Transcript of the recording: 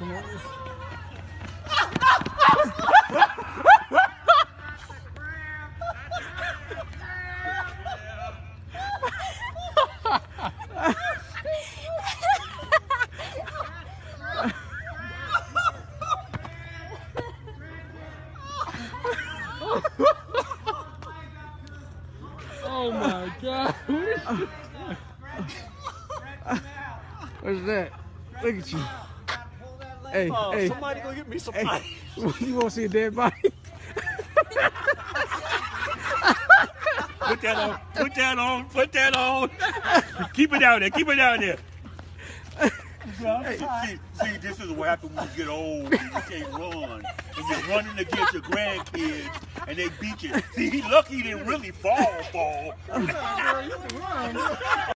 Oh my god. What's that? Look at you. Hey, Oh, hey, somebody go get me some hey. ice. you want to see a dead body? Put that on. Put that on. Put that on. keep it down there. Keep it down there. See, see, this is what happens when you get old and you can't run. And you're running against your grandkids and they beat you. See, he lucky he didn't really fall, fall.